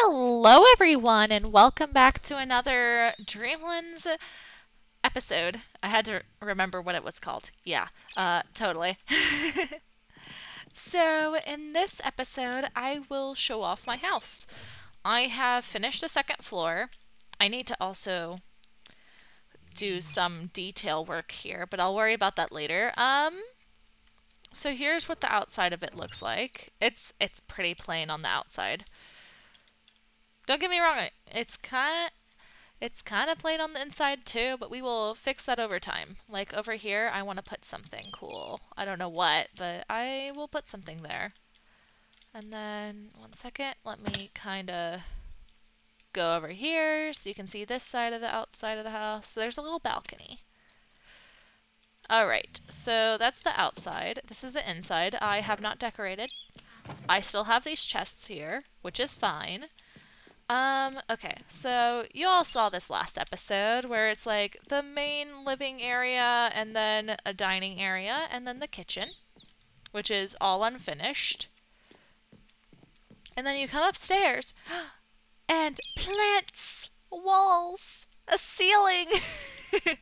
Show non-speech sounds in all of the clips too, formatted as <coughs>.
Hello, everyone, and welcome back to another Dreamlands episode. I had to remember what it was called. Yeah, uh, totally. <laughs> so, in this episode, I will show off my house. I have finished the second floor. I need to also do some detail work here, but I'll worry about that later. Um, so here's what the outside of it looks like. It's it's pretty plain on the outside. Don't get me wrong, it's kind it's kind of plain on the inside too, but we will fix that over time. Like over here, I want to put something cool. I don't know what, but I will put something there. And then, one second, let me kind of go over here so you can see this side of the outside of the house. So there's a little balcony. Alright, so that's the outside. This is the inside. I have not decorated. I still have these chests here, which is fine. Um, okay, so you all saw this last episode where it's like the main living area and then a dining area and then the kitchen, which is all unfinished. And then you come upstairs <gasps> and plants, walls, a ceiling. <laughs>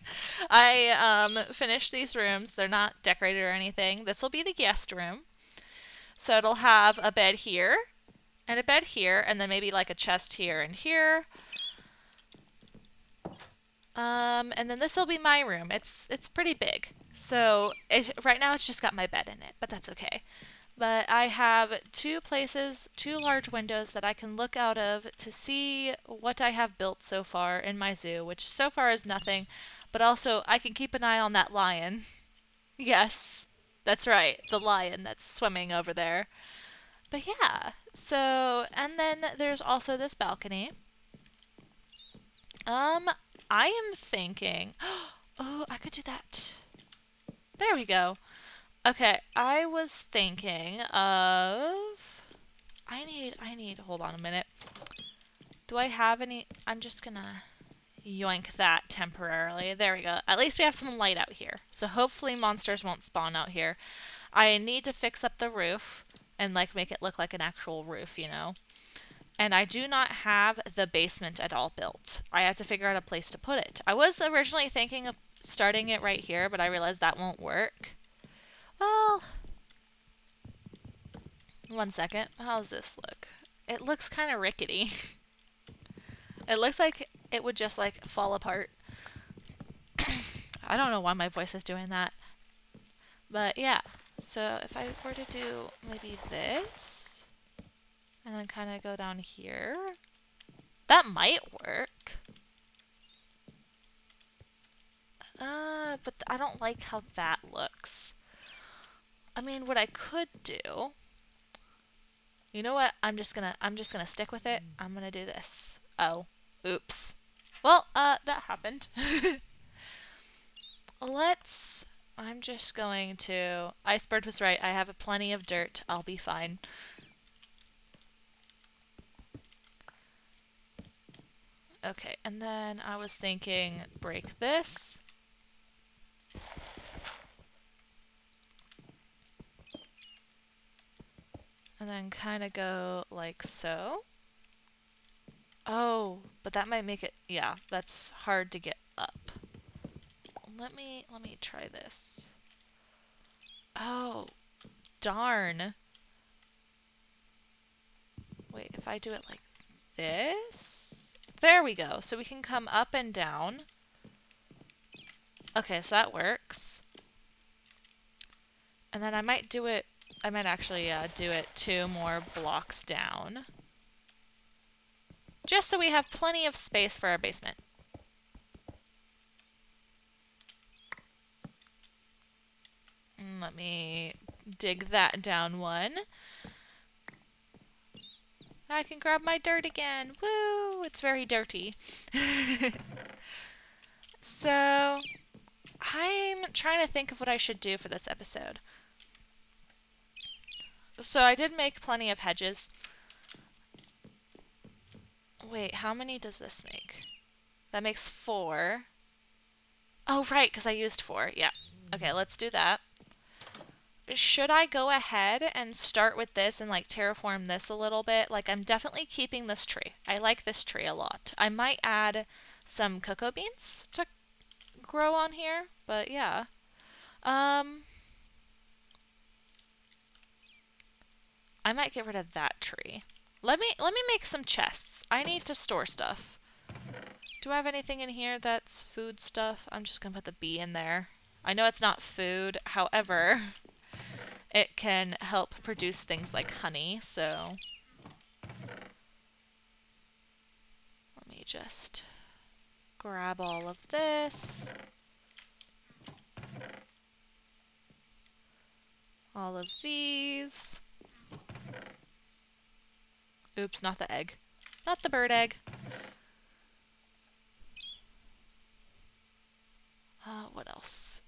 I um, finished these rooms. They're not decorated or anything. This will be the guest room. So it'll have a bed here and a bed here, and then maybe like a chest here and here. Um, and then this will be my room. It's it's pretty big. So it, right now it's just got my bed in it, but that's okay. But I have two places, two large windows that I can look out of to see what I have built so far in my zoo, which so far is nothing, but also I can keep an eye on that lion. <laughs> Yes, that's right, the lion that's swimming over there. But yeah, so, and then there's also this balcony. Um, I am thinking, <gasps> oh, I could do that. There we go. Okay, I was thinking of, I need, I need, hold on a minute. Do I have any, I'm just gonna yoink that temporarily. There we go. At least we have some light out here. So hopefully monsters won't spawn out here. I need to fix up the roof and like make it look like an actual roof, you know. And I do not have the basement at all built. I have to figure out a place to put it. I was originally thinking of starting it right here, but I realized that won't work. Well, one second. How does this look? It looks kind of rickety. <laughs> it looks like it would just like fall apart. <coughs> I don't know why my voice is doing that. But yeah, so if I were to do maybe this, and then kind of go down here, that might work. Uh, but I don't like how that looks. I mean, what I could do, you know what? I'm just gonna, I'm just gonna stick with it. I'm gonna do this. Oh, oops. Well, uh, that happened. <laughs> Let's I'm just going to... Icebird was right. I have plenty of dirt. I'll be fine. Okay, and then I was thinking break this. And then kind of go like so. Oh, but that might make it, yeah, that's hard to get let me let me try this. Oh, darn. Wait, if I do it like this? There we go. So we can come up and down. Okay, so that works. And then I might do it, I might actually uh, do it two more blocks down. Just so we have plenty of space for our basement. Let me dig that down one. I can grab my dirt again. Woo! It's very dirty. <laughs> so, I'm trying to think of what I should do for this episode. So I did make plenty of hedges. Wait, how many does this make? That makes four. Oh, right, because I used four. Yeah. Okay, let's do that. Should I go ahead and start with this and like terraform this a little bit? Like I'm definitely keeping this tree. I like this tree a lot. I might add some cocoa beans to grow on here, but yeah. Um, I might get rid of that tree. Let me let me make some chests. I need to store stuff. Do I have anything in here that's food stuff? I'm just gonna put the bee in there. I know it's not food, however, <laughs> it can help produce things like honey, so let me just grab all of this. All of these. Oops, not the egg. Not the bird egg. Uh, what else?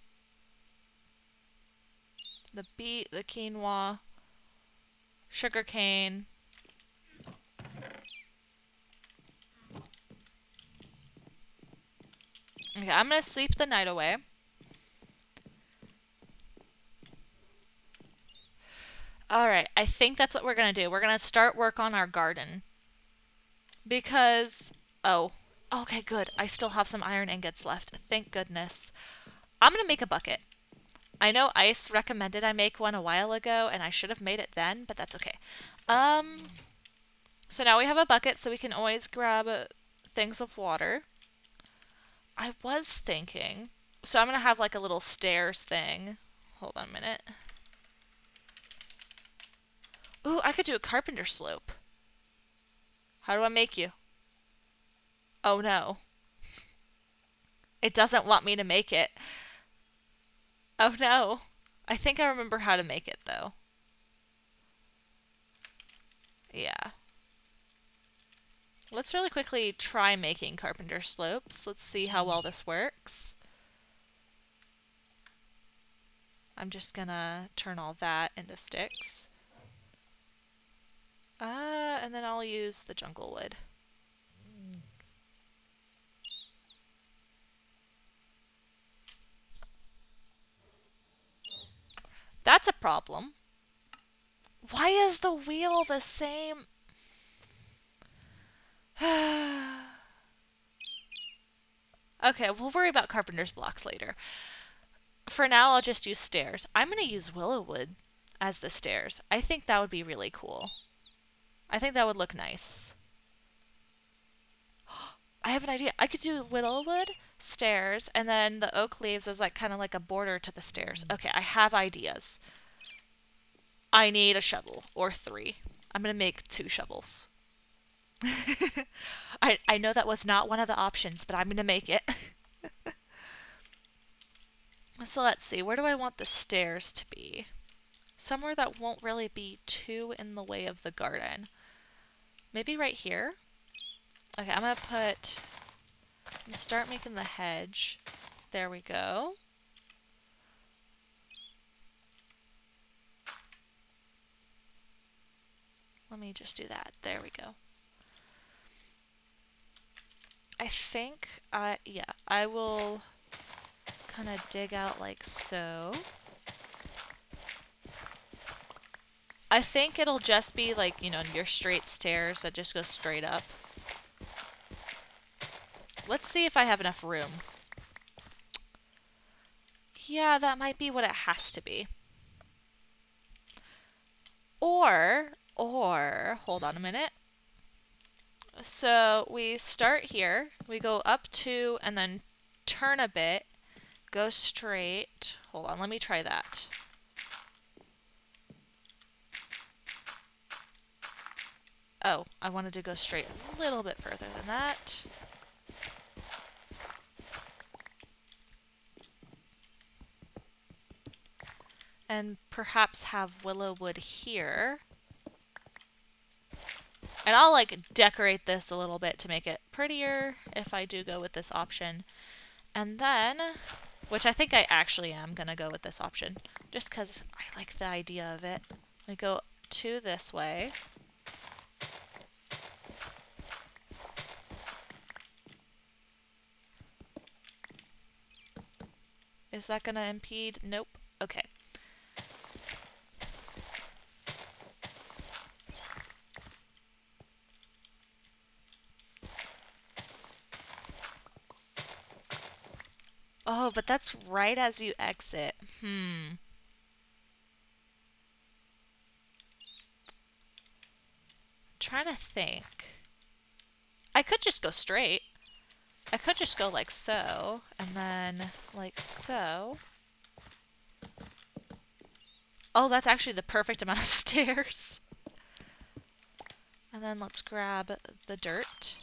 The beet, the quinoa, sugar cane. Okay, I'm gonna sleep the night away. Alright, I think that's what we're gonna do. We're gonna start work on our garden. Because, oh, okay, good. I still have some iron ingots left. Thank goodness. I'm gonna make a bucket. I know Ice recommended I make one a while ago, and I should have made it then, but that's okay. Um, so now we have a bucket, so we can always grab things of water. I was thinking, so I'm gonna have like a little stairs thing. Hold on a minute. Ooh, I could do a carpenter slope. How do I make you? Oh no. <laughs> It doesn't want me to make it. Oh no. I think I remember how to make it though. Yeah. Let's really quickly try making carpenter slopes. Let's see how well this works. I'm just gonna turn all that into sticks. Uh, and then I'll use the jungle wood. That's a problem. Why is the wheel the same? <sighs> okay, we'll worry about carpenter's blocks later. For now, I'll just use stairs. I'm going to use willow wood as the stairs. I think that would be really cool. I think that would look nice. <gasps> I have an idea. I could do willow wood, stairs, and then the oak leaves is like kind of like a border to the stairs. Mm. Okay, I have ideas. I need a shovel or three. I'm gonna make two shovels. <laughs> I I know that was not one of the options, but I'm gonna make it. <laughs> so let's see, where do I want the stairs to be? Somewhere that won't really be too in the way of the garden. Maybe right here? Okay, I'm gonna put... I'm start making the hedge. There we go. Let me just do that. There we go. I think, I yeah, I will kind of dig out like so. I think it'll just be like, you know, your straight stairs that just go straight up. Let's see if I have enough room. Yeah, that might be what it has to be. Or, or, hold on a minute. So we start here, we go up two and then turn a bit, go straight. Hold on, let me try that. Oh, I wanted to go straight a little bit further than that. And perhaps have willow wood here. And I'll like decorate this a little bit to make it prettier if I do go with this option. And then, which I think I actually am going to go with this option, just because I like the idea of it. We go to this way. Is that going to impede? Nope. Okay. Oh, but that's right as you exit. Hmm. trying to think. I could just go straight. I could just go like so, and then like so. Oh, that's actually the perfect <laughs> amount of stairs. And then let's grab the dirt.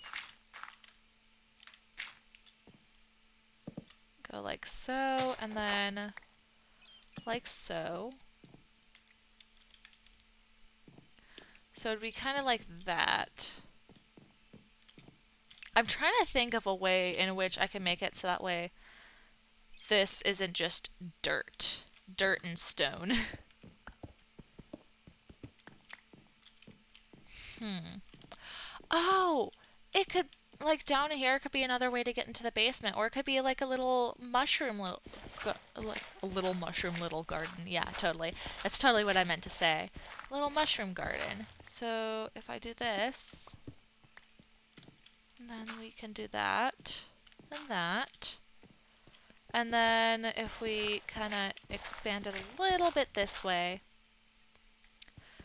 Go like so, and then like so. So it'd be kind of like that. I'm trying to think of a way in which I can make it so that way this isn't just dirt. Dirt and stone. <laughs> hmm. Oh! It could, like, down here could be another way to get into the basement. Or it could be like a little mushroom little, like, a little mushroom little garden. Yeah, totally. That's totally what I meant to say. Little mushroom garden. So if I do this, then we can do that, and that. And then if we kind of expand it a little bit this way,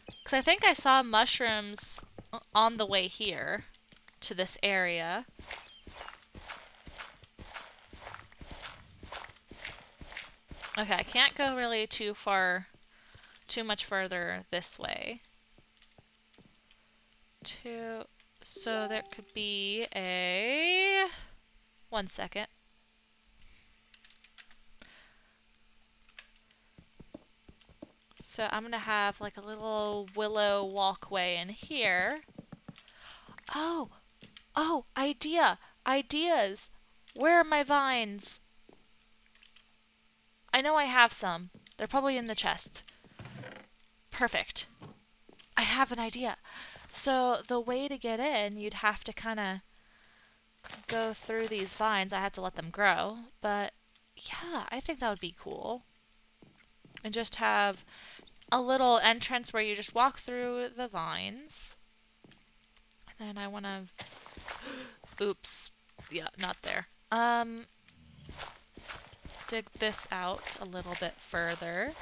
because I think I saw mushrooms uh, on the way here to this area. Okay, I can't go really too far, too much further this way. Two, so there could be a, one second. So I'm going to have like a little willow walkway in here. Oh, oh, idea, ideas. Where are my vines? I know I have some. They're probably in the chest. Perfect. I have an idea. So the way to get in, you'd have to kind of go through these vines. I have to let them grow. But yeah, I think that would be cool. And just have a little entrance where you just walk through the vines. And then I want to... Oops. Yeah, not there. Um, dig this out a little bit further.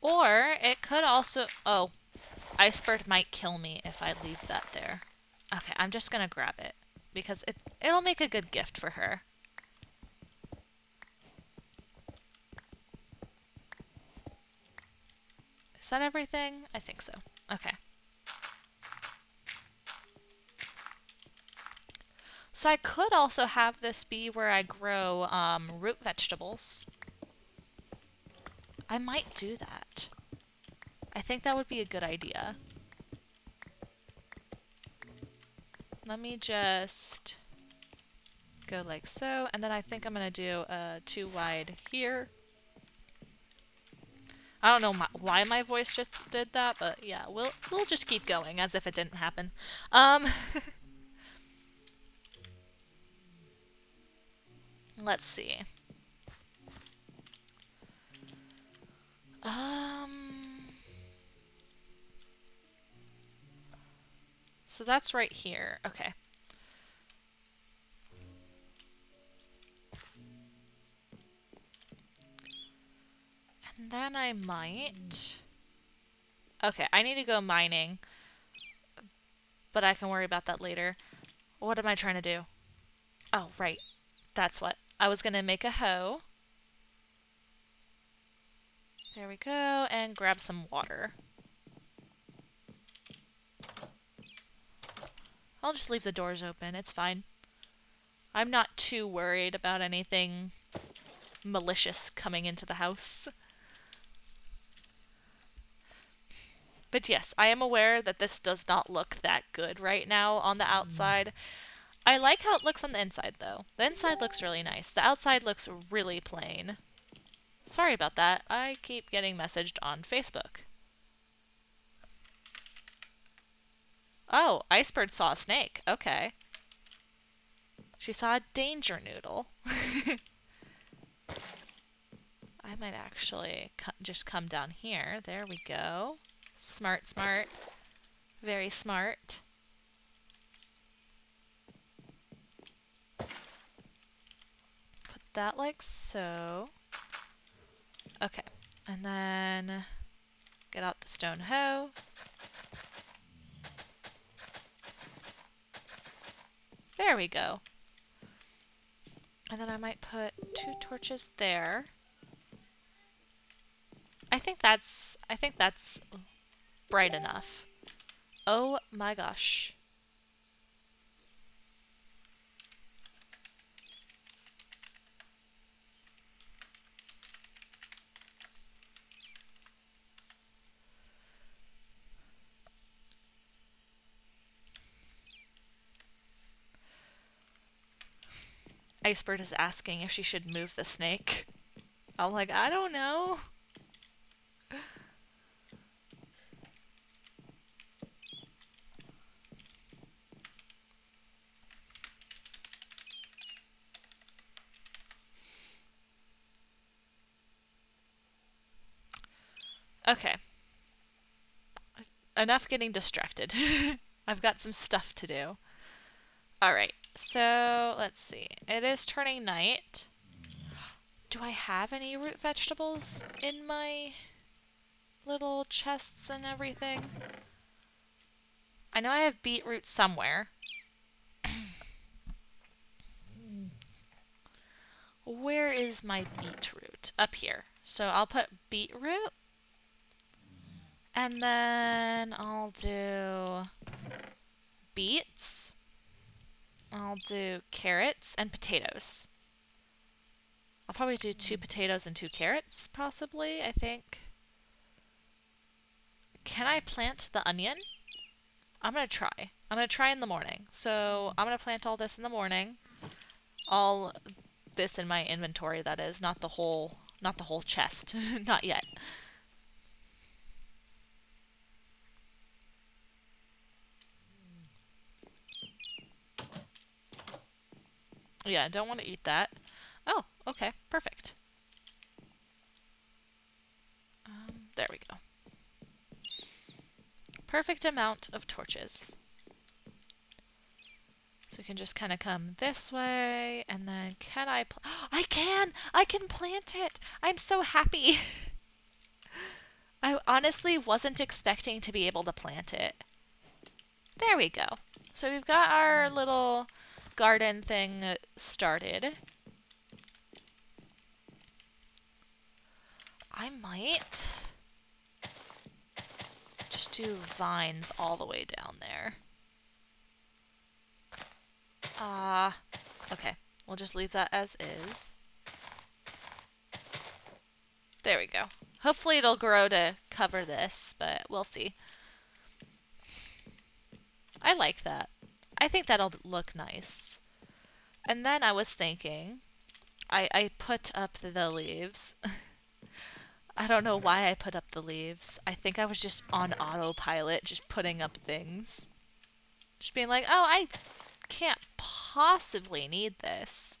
Or it could also... Oh, Icebird might kill me if I leave that there. Okay, I'm just gonna grab it because it, it'll make a good gift for her. Is that everything? I think so. Okay. So I could also have this be where I grow um, root vegetables. I might do that. I think that would be a good idea. Let me just go like so, and then I think I'm going to do a two wide here. I don't know my, why my voice just did that, but yeah, we'll we'll just keep going as if it didn't happen. Um, <laughs> let's see. Um. So that's right here. Okay. Then I might... Okay, I need to go mining. But I can worry about that later. What am I trying to do? Oh, right. That's what. I was going to make a hoe. There we go, and grab some water. I'll just leave the doors open, it's fine. I'm not too worried about anything malicious coming into the house. But yes, I am aware that this does not look that good right now on the mm. outside. I like how it looks on the inside, though. The inside looks really nice. The outside looks really plain. Sorry about that. I keep getting messaged on Facebook. Oh, Icebird saw a snake. Okay. She saw a danger noodle. I <laughs> I might actually just come down here. There we go. Smart, smart. Very smart. Put that like so. Okay. And then get out the stone hoe. There we go. And then I might put two torches there. I think that's I think that's bright enough. Oh my gosh. Icebird is asking if she should move the snake. I'm like, I don't know. Okay. Enough getting distracted. <laughs> I've got some stuff to do. Alright. So, let's see. It is turning night. Do I have any root vegetables in my little chests and everything? I know I have beetroot somewhere. <clears throat> Where is my beetroot? Up here. So I'll put beetroot. And then I'll do beets. I'll do carrots and potatoes. I'll probably do two potatoes and two carrots, possibly, I think. Can I plant the onion? I'm going to try. I'm going to try in the morning. So I'm going to plant all this in the morning. All this in my inventory, that is, not the whole, not the whole chest. <laughs> not yet. Yeah, I don't want to eat that. Oh, okay, perfect. Um, there we go. Perfect amount of torches. So we can just kind of come this way, and then can I... <gasps> I can! I can plant it! I'm so happy! <laughs> I honestly wasn't expecting to be able to plant it. There we go. So we've got our little garden thing started. I might just do vines all the way down there. Ah, uh, okay. We'll just leave that as is. There we go. Hopefully it'll grow to cover this, but we'll see. I like that. I think that'll look nice. And then I was thinking, I, I put up the leaves. <laughs> I don't know why I put up the leaves. I think I was just on autopilot, just putting up things. Just being like, oh, I can't possibly need this.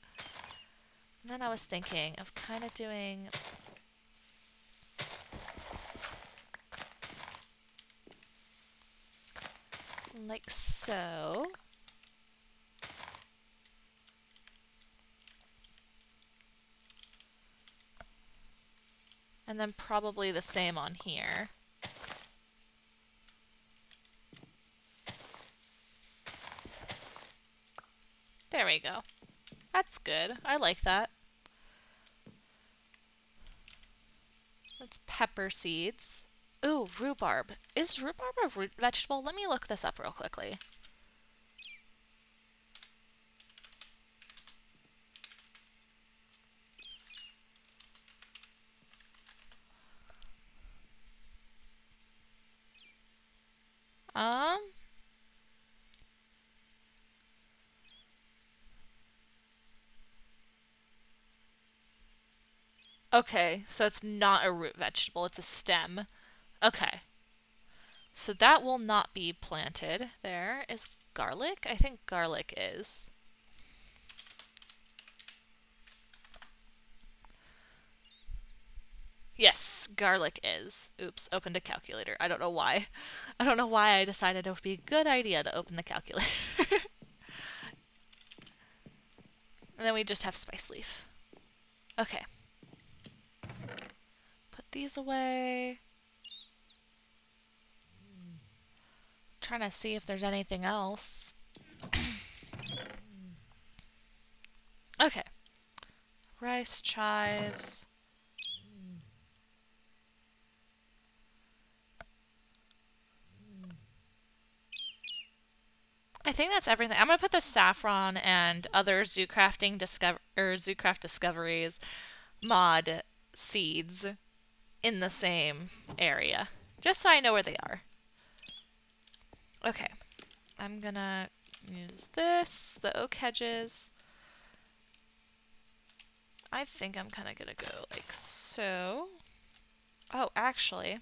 And then I was thinking of kind of doing like so. And then probably the same on here. There we go. That's good. I like that. That's pepper seeds. Ooh, rhubarb. Is rhubarb a root vegetable? Let me look this up real quickly. Um. Okay, so it's not a root vegetable, it's a stem. Okay. So that will not be planted. There is garlic? I think garlic is. Yes, garlic is. Oops, opened a calculator. I don't know why. <laughs> I don't know why I decided it would be a good idea to open the calculator. <laughs> and then we just have spice leaf. Okay. These away. Trying to see if there's anything else. okay. Rice, chives. I think that's everything. I'm gonna put the saffron and other ZooCrafting discover or ZooCraft discoveries mod seeds in the same area, just so I know where they are. Okay, I'm gonna use this, the oak hedges. I think I'm kind of gonna go like so. Oh, actually,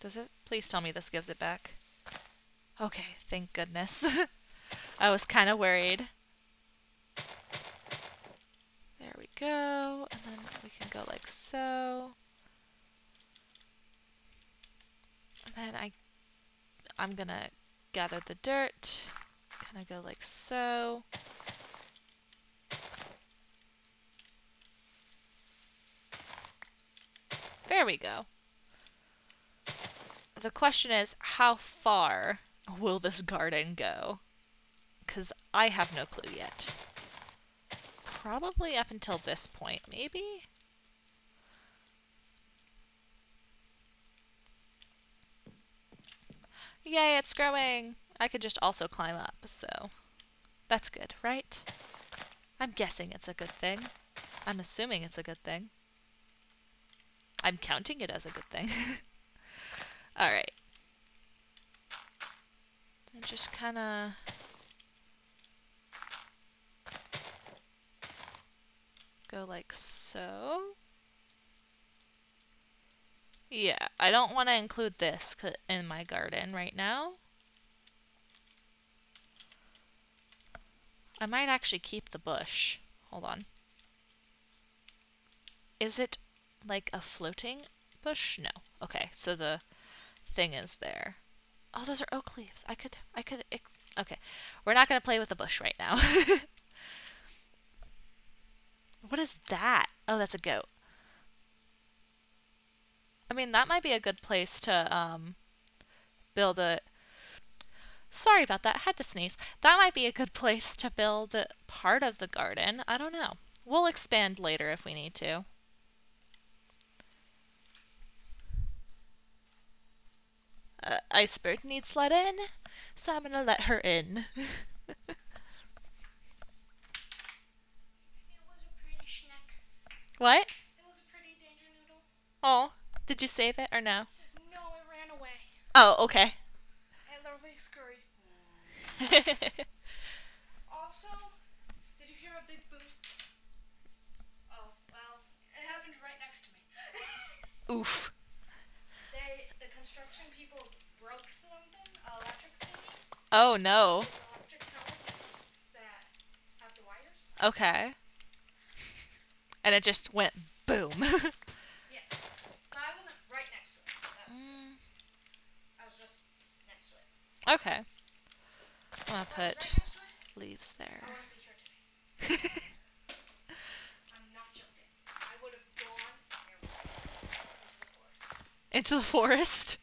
does it? Please tell me this gives it back. Okay, thank goodness. <laughs> I was kind of worried. There we go. And then we can go like so. And then I, I'm gonna gather the dirt. Kind of go like so. There we go. The question is, how far will this garden go? Because I have no clue yet. Probably up until this point, maybe? Yay, it's growing! I could just also climb up, so that's good, right? I'm guessing it's a good thing. I'm assuming it's a good thing. I'm counting it as a good thing. <laughs> Alright. Just kind of... Go like so. Yeah, I don't want to include this in my garden right now. I might actually keep the bush. Hold on. Is it like a floating bush? No. Okay, so the thing is there. Oh, those are oak leaves. I could, I could, okay. We're not going to play with the bush right now. <laughs> what is that? Oh, that's a goat. I mean, that might be a good place to um, build a... Sorry about that, I had to sneeze. That might be a good <laughs> place to build part of the garden. I don't know. We'll expand later if we need to. uh, Icebird needs let in, so I'm gonna let her in. <laughs> what? Oh, did you save it or no? No, it ran away. Oh, okay. It literally scurried. also, did you hear a big boom? Oh, well, it happened right next to me. <laughs> Oof. They, the construction people broke something, electric thing. Oh no. That have the wires? Okay. And it just went boom. <laughs> yes. But I wasn't right next to it. So mm. I was just next to it. Okay. I'm gonna put leaves there. <laughs> into the forest.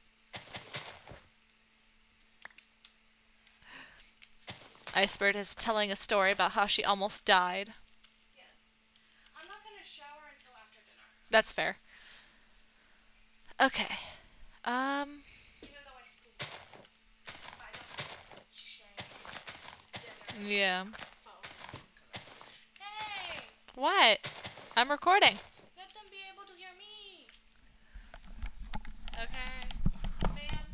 Icebird is telling a story about how she almost died. That's fair. Okay. Um. Yeah. Hey! What? I'm recording. Let them be able to hear me. Okay. Man,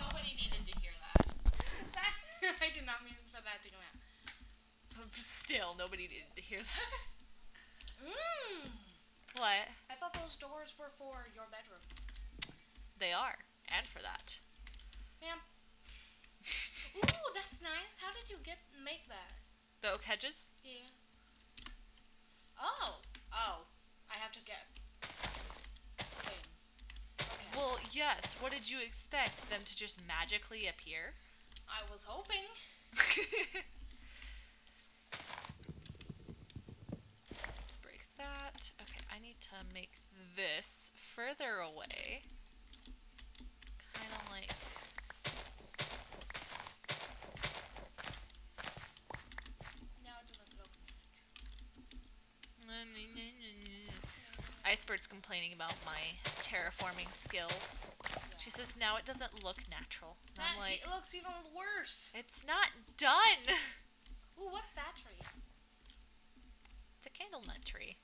nobody needed to hear that. <laughs> I did not mean for that to come out. Still, nobody needed to hear that. Mmm. What? I thought those doors were for your bedroom. They are, and for that. Ma'am. Ooh, that's nice. How did you get make that? The oak hedges? Yeah. Oh. Oh. I have to get. Things. Well, yes. What did you expect? Them to just magically appear? I was hoping. <laughs> Let's break that. Okay, I need to make this further away. Kind of like. Now it doesn't look. Icebird's complaining about my terraforming skills. She says now it doesn't look natural. And That, I'm like, it looks even worse. it's not done. Ooh, what's that tree? It's a candle nut tree.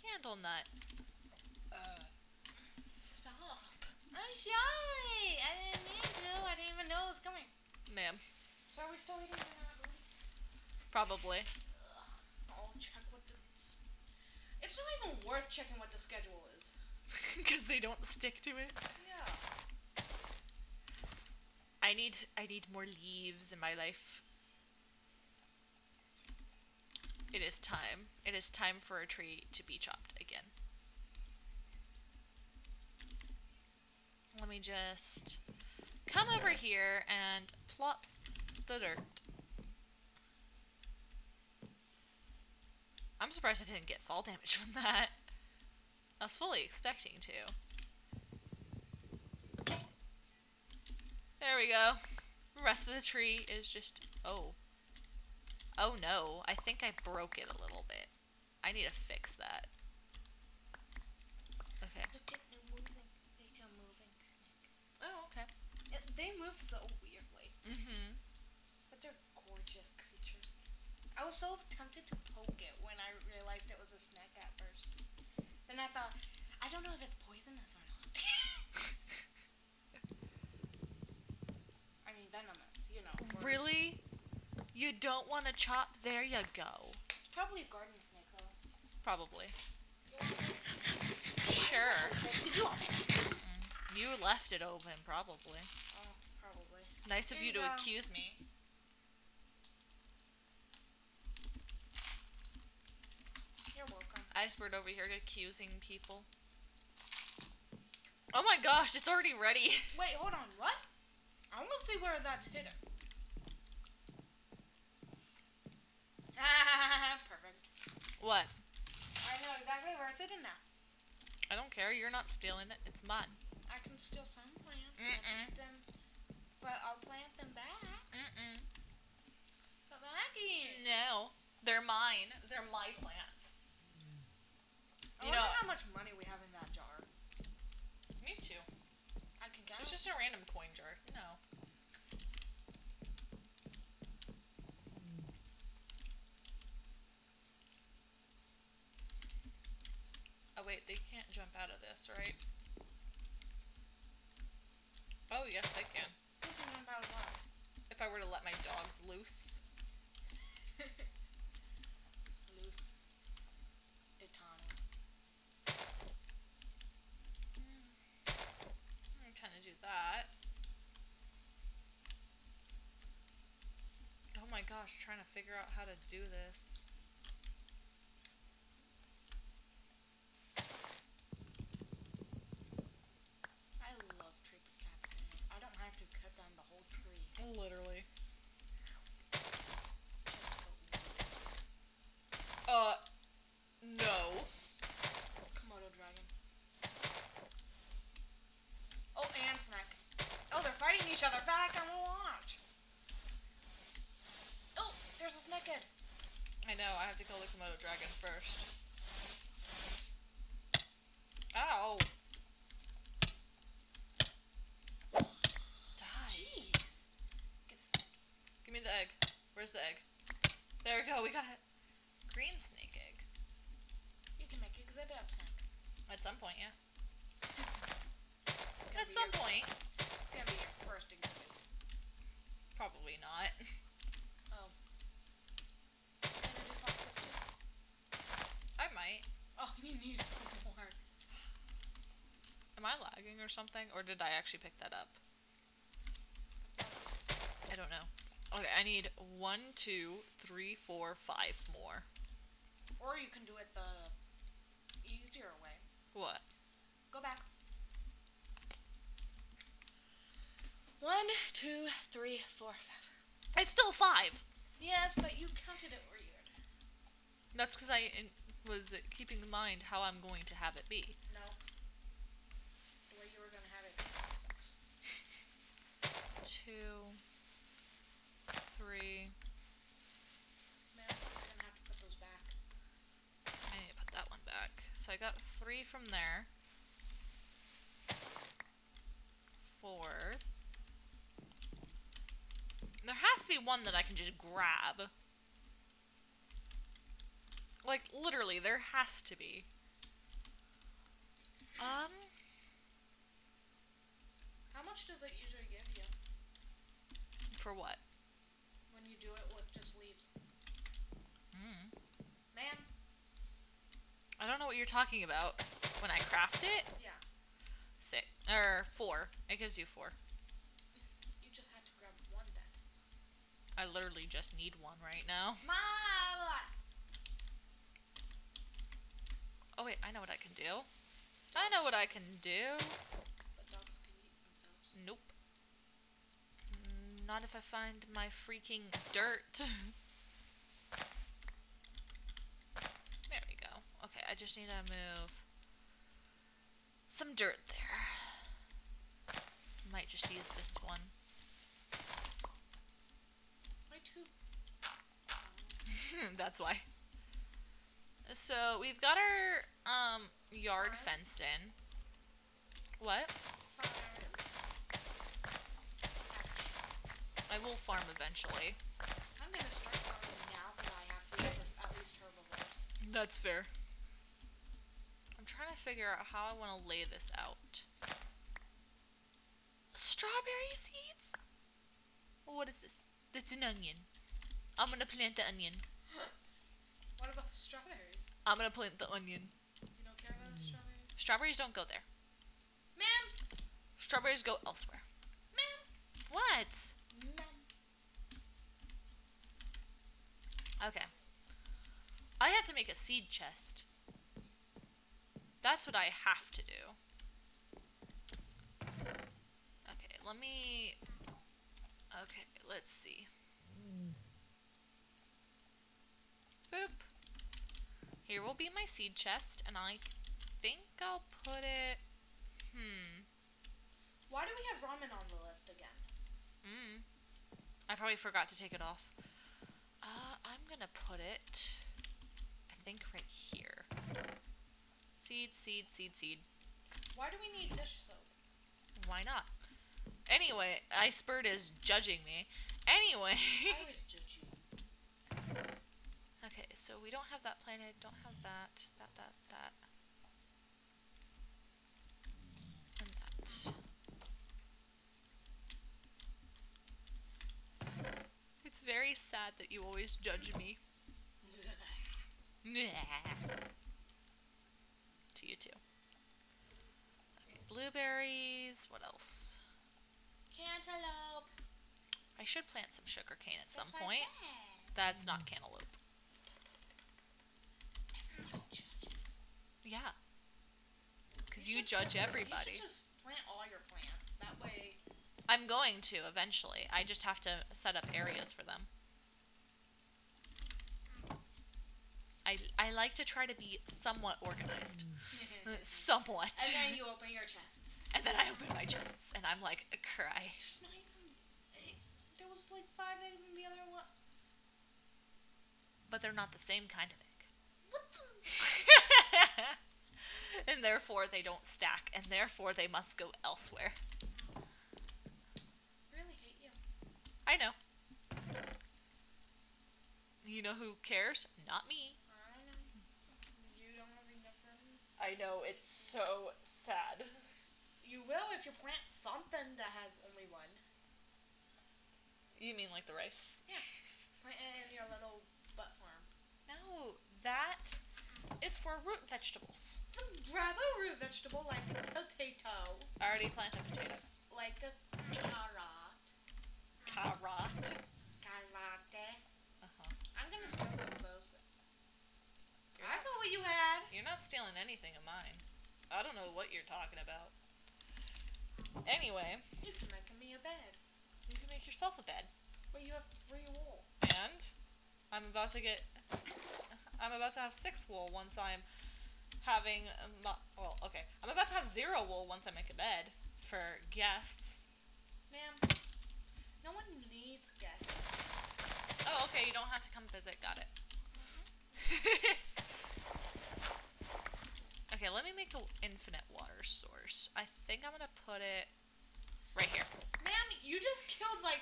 Candle. Nut. Stop. I'm shy. I didn't mean to. I didn't even know it was coming. Ma'am. So are we still eating? Probably. Ugh. I'll check what the. s- It's not even worth checking what the schedule is. <laughs> Because they don't stick to it. Yeah. I need I need more leaves in my life. It is time. It is time for a tree to be chopped again. Let me just come over here and plops the dirt. I'm surprised I didn't get fall damage from that. I was fully expecting to. There we go. The rest of the tree is just. Oh. Oh no. I think I broke it a little bit. I need to fix that. Okay. Look at them moving. They come moving. Oh, okay. It, they move so weirdly, Mm hmm. but they're gorgeous. I was so tempted to poke it when I realized it was a snake at first. Then I thought, I don't know if it's poisonous or not. <laughs> I mean, venomous, you know. Really? You don't want to chop? There you go. It's probably a garden snake, though. Probably. Sure. Did you open it? Mm-mm. You left it open, probably. Oh, probably. Nice of you you to go. accuse me. You're over here accusing people. Oh my gosh, it's already ready. <laughs> Wait, hold on. What? I want to see where that's hidden. <laughs> Perfect. what? I know exactly where it's hidden now. I don't care. You're not stealing it. It's mine. I can steal some plants, and put them, but I'll plant them back. Mm-mm. But Maggie, No. They're mine. They're my plants. I You wonder know- how much money we have in that jar. Me too. I can count. It's just a random coin jar. No. Oh wait, they can't jump out of this, right? Oh yes, they can. Thinking about what? If I were to let my dogs. Loose. Itani. I'm trying to do that. Oh my gosh, trying to figure out how to do this. Am I lagging or something? Or did I actually pick that up? I don't know. Okay, I need one, two, three, four, five more. Or you can do it the easier way. What? Go back. One, two, three, four, five. It's still five. Yes, but you counted it weird. That's because I was keeping in mind how I'm going to have it be. No. Two, three. Man, you're gonna have to put those back. I need to put that one back. So I got three from there. Four. There has to be one that I can just grab. Like, literally, there has to be. Um, How much does it usually for what? when you do it with just leaves? Mm. Man, I don't know what you're talking about. When I craft it? yeah. Six. Or four. It gives you four. You just had to grab one then. I literally just need one right now. Mala! Oh wait, I know what I can do. I know what I can do. But dogs can eat themselves. Nope. Not if I find my freaking dirt. there we go. Okay, I just need to move some dirt there. Might just use this one. My two. <laughs> That's why. So we've got our um yard fenced in. What? Farm. I will farm eventually. I'm gonna start farming now so that I have at least herbivores. That's fair. I'm trying to figure out how I want to lay this out. Strawberry seeds? What is this? It's an onion. I'm gonna plant the onion. <gasps> What about the strawberries? I'm gonna plant the onion. You don't care about the mm. strawberries? Strawberries don't go there. Man! Strawberries go elsewhere. Man! What? Man! Okay. I have to make a seed chest. That's what I have to do. Okay, let me. Okay, let's see. Boop. Here will be my seed chest, and I think I'll put it. Hmm. Why do we have ramen on the list again? Mm. I probably forgot to take it off. I'm gonna put it. I think right here. Seed, seed, seed, seed. Why do we need dish soap? Why not? Anyway, Icebird is judging me. Anyway. I always <laughs> judge you. okay, so we don't have that planted. Don't have that. That, that, that. And that. Very sad that you always judge me. to you too. Okay, blueberries. What else? Cantaloupe. I should plant some sugar cane at some That's point. That's not cantaloupe. Yeah. Because you should judge everybody. You should just plant all your plants. That way. I'm going to eventually. I just have to set up areas for them. I, I like to try to be somewhat organized. <laughs> <laughs> Somewhat. and then you open your chests. And then I open my chests and I'm like, cry. There's not even. egg. There was like five eggs in the other one. But they're not the same kind of egg. What the? <laughs> and therefore they don't stack, and therefore they must go elsewhere. Really hate you. I know. You know who cares? Not me. I know. You don't have enough for me. I know, it's so sad. You will if you plant something that has only one. You mean like the rice? Plant it in your little butt farm. No, that is for root vegetables. Grab a root vegetable like a potato, I already planted potatoes. like a carrot. Carrot. Carrot. Uh-huh. I'm gonna steal some of those. You're I saw what you had. You're not stealing anything of mine. I don't know what you're talking about. Anyway, It's making me a bed. You can make yourself a bed. But you have three wool. And I'm about to get. I'm about to have six wool once I'm having. um, not- Well, okay. I'm about to have zero wool once I make a bed for guests. Ma'am, no one needs guests. Oh, okay. You don't have to come visit. Got it. <laughs> okay, let me make an infinite water source. I think I'm gonna put it right here. Ma'am, you just killed like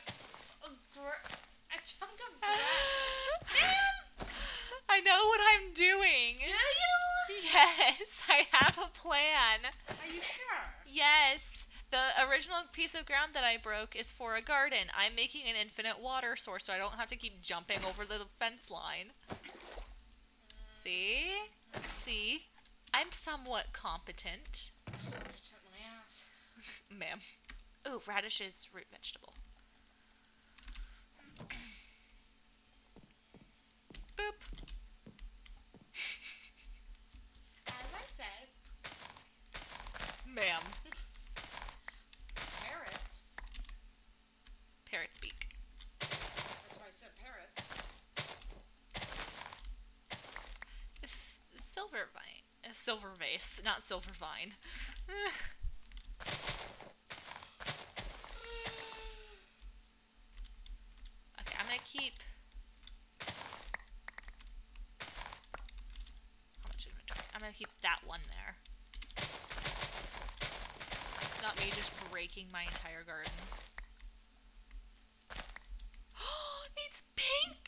a gr- a chunk of. <laughs> Ma'am, I know what I'm doing. do you? Yes, I have a plan. Are you sure? Yes, the original piece of ground that I broke is for a garden. I'm making an infinite water source so I don't have to keep jumping over the fence line. See? See? I'm somewhat competent. Competent my ass. Ma'am. Ooh, radishes, root vegetable. Boop. As I said, Ma'am. parrots. Parrot speak. That's why I said parrots. Silver vine. A silver vase, not silver vine. <sighs> okay, I'm gonna keep. How much inventory? I'm gonna keep that one there. Not me just breaking my entire garden. it's pink!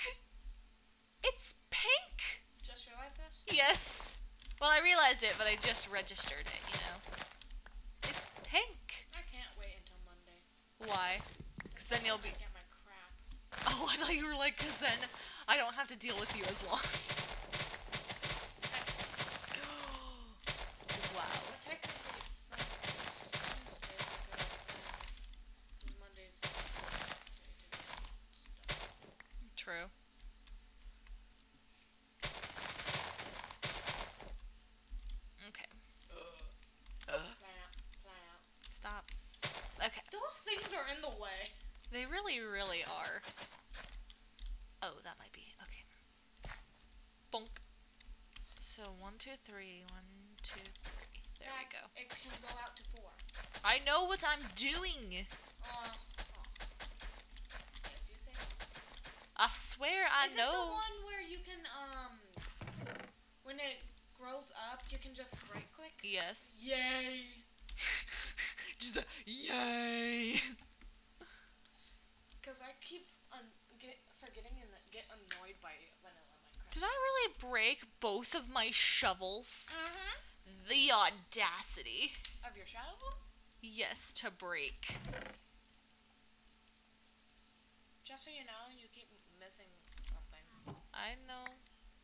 It's pink! Just realized this? Yes. Well, I realized it, but I just registered it, you know. It's pink. I can't wait until Monday. Why? Because then you'll be. Get my crap. Oh, I thought you were like, because then I don't have to deal with you as long. wow. But technically it's Sunday. It's Tuesday because because Monday's the last day to get stuff. True. Okay. Ugh. Plan out. Plan out. Stop. Okay. Those things are in the way. They really, really are. Oh, that might be. Okay. Bonk. So, one, two, three. One, two, three. There we That- go. It can go out to four. I know what I'm doing. Uh, oh. If you say so. I swear I Is know. it the one where you can um when it grows up you can just right click? Yes. Yay! <laughs> Just the yay. <laughs> Because I keep un- get, forgetting and get annoyed by vanilla Minecraft. Did I really break both of my shovels? Mm-hmm. The audacity. Of your shovel? Yes, to break. Just so you know, you keep missing something. I know.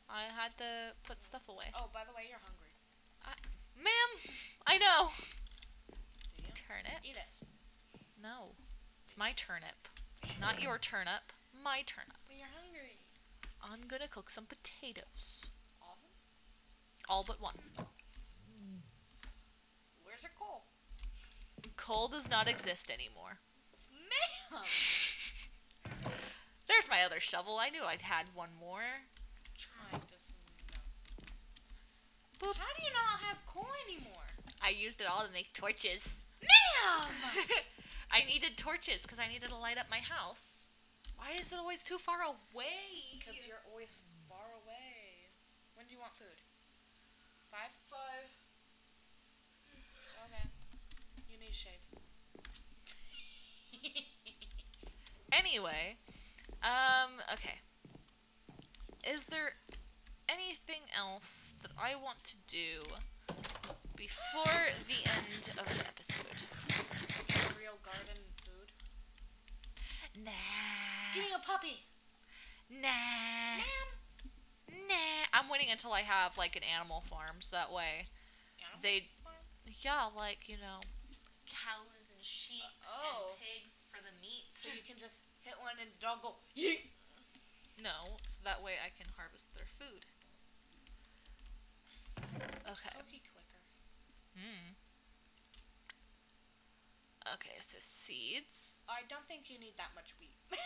I had to put stuff away. Oh, by the way, you're hungry. Ma'am, I know. You? Turnips. Eat it. No. It's my turnip. Not your turnip. My turnip. But you're hungry. I'm gonna cook some potatoes. All of them? All but one. Where's your coal? Coal does not exist anymore. Ma'am! <laughs> There's my other shovel. I knew I'd had one more. Trying to Boop. How do you not have coal anymore? I used it all to make torches. Ma'am! <laughs> I needed torches because I needed to light up my house. Why is it always too far away? Because you're always far away. When do you want food? Five? five. Okay. You need to shave. <laughs> Anyway, um, okay. Is there anything else that I want to do before the end of the episode? Real garden food. Nah. Me a puppy. Nah. Ma'am. Nah. I'm waiting until I have like an animal farm so that way Animal they farm? yeah, like, you know, cows and sheep Oh. and pigs for the meat. So you can just hit one and the dog go, yeet. No, so that way I can harvest their food. Okay. Cookie clicker. Hmm. Okay, so seeds. I don't think you need that much wheat. <laughs>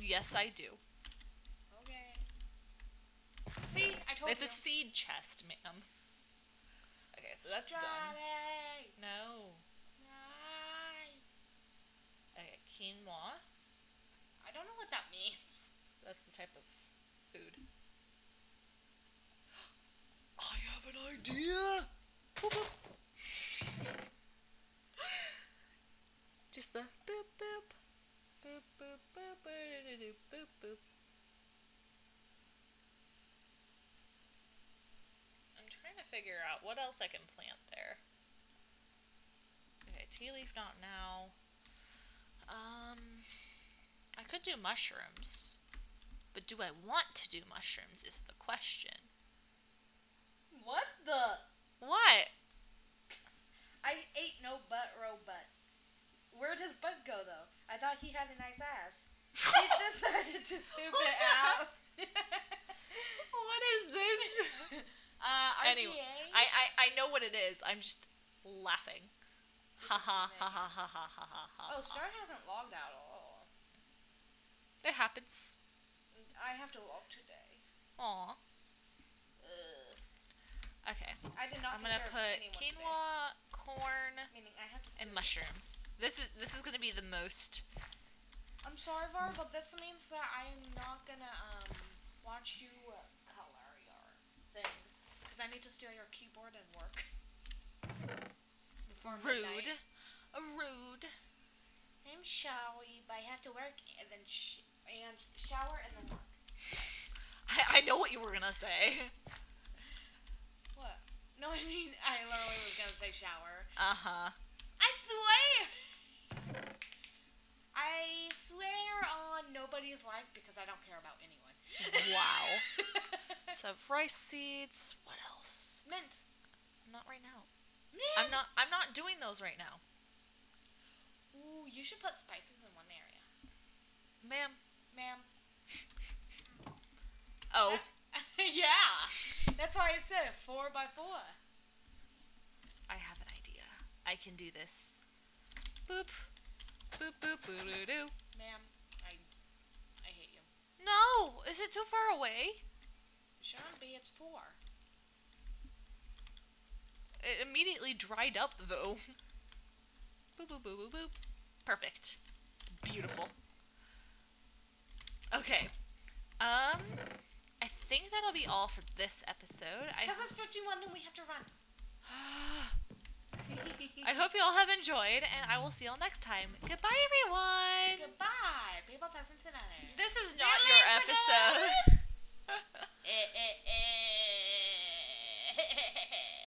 Yes, I do. okay. See, I told It's you. It's a seed chest, ma'am. Okay, so that's done. No. Nice. Okay, quinoa. I don't know what that means. That's the type of food. I have an idea. Boop, <laughs> boop. Just the boop boop. Boop boop boop boop boop boop. I'm trying to figure out what else I can plant there. Okay, tea leaf not now. Um I could do mushrooms. But do I want to do mushrooms is the question. What the? What? I ate no butt row butt. Where does butt go though? I thought he had a nice ass. he <laughs> decided to poop it out. <laughs> what is this? <laughs> Uh, anyway, I, I I know what it is. I'm just laughing. Ha ha ha ha ha ha ha ha. Oh, Star hasn't logged out all. It happens. I have to log today. Aw. Ugh. Okay. I did not. I'm gonna take care of put quinoa, corn, Today. Meaning I have to. and mushrooms. This is this is gonna be the most. I'm sorry, Var, but this means that I am not gonna um watch you uh, color your thing because I need to steal your keyboard and work. Before Rude. midnight. Rude. I'm sorry, but I have to work and then sh- and shower and then work. I, I know what you were gonna say. What? No, I mean I literally was gonna say shower. Uh huh. I swear. I swear on nobody's life because I don't care about anyone. Wow. <laughs> So rice seeds. What else? mint. Not right now. Mint. I'm not. I'm not doing those right now, Ooh, you should put spices in one area, ma'am. Ma'am. Oh. <laughs> yeah. That's why I said four by four. I have an idea. I can do this. Boop. Boop boop boo doo doo. Ma'am, I I hate you. No, is it too far away? It Shouldn't be. It's four. It immediately dried up though. <laughs> boop boop boop boop boop. Perfect. It's beautiful. Okay. Um, I think that'll be all for this episode. I Because it's 51 and we have to run. <sighs> I hope you all have enjoyed, and I will see you all next time. Goodbye, everyone. Goodbye. People, that's another. This is not your episode. <laughs> eh, eh, eh.